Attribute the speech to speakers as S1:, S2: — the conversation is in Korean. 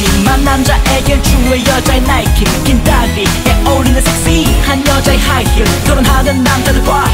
S1: 하지만 남자에겐 주의 여자의 나이키 긴 다리에 어울리는 섹시한 여자의 하이힐. 결혼하는 남자들과